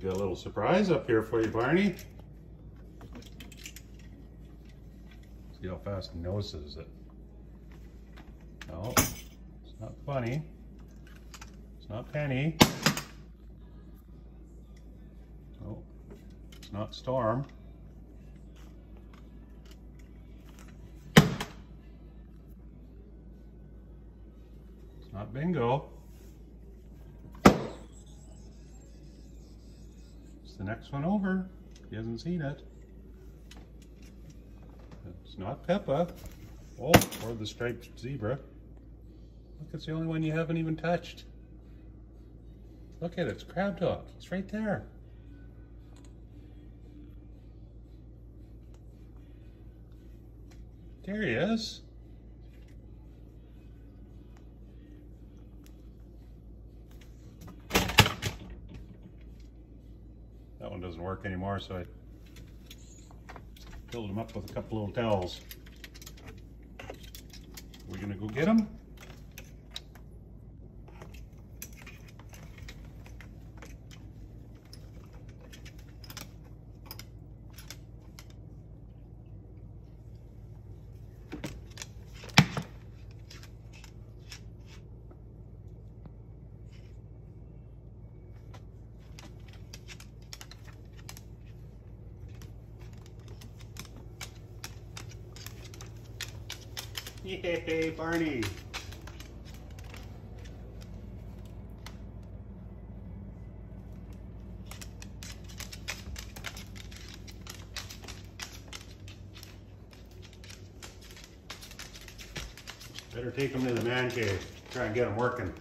We've got a little surprise up here for you, Barney. See how fast he notices it. No, it's not funny. It's not Penny. No, it's not Storm. It's not Bingo. The next one over. He hasn't seen it. It's not Peppa. Oh, or the striped zebra. Look, it's the only one you haven't even touched. Look at it, it's Crab Dog. It's right there. There he is. One doesn't work anymore, so I filled them up with a couple little towels. We're gonna go get him? Yay, Barney! Better take them to the man cave. Try and get them working.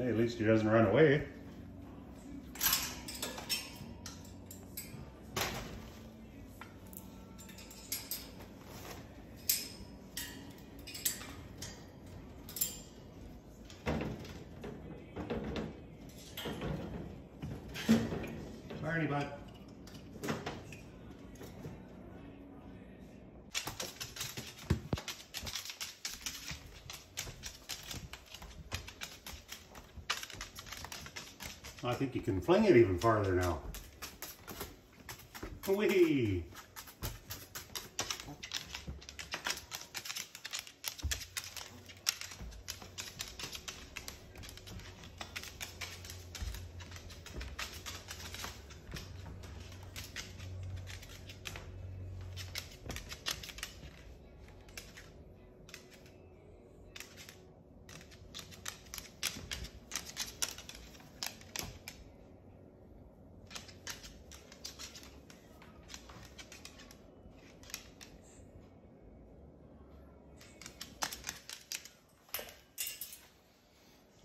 Hey, at least he doesn't run away. Barney, bud. I think you can fling it even farther now. Whee!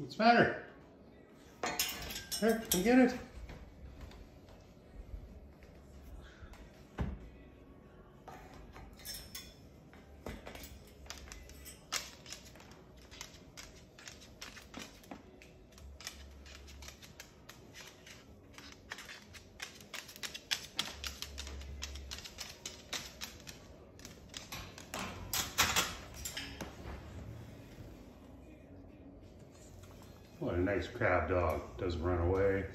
What's the matter? Here, come get it. What a nice crab dog. Doesn't run away.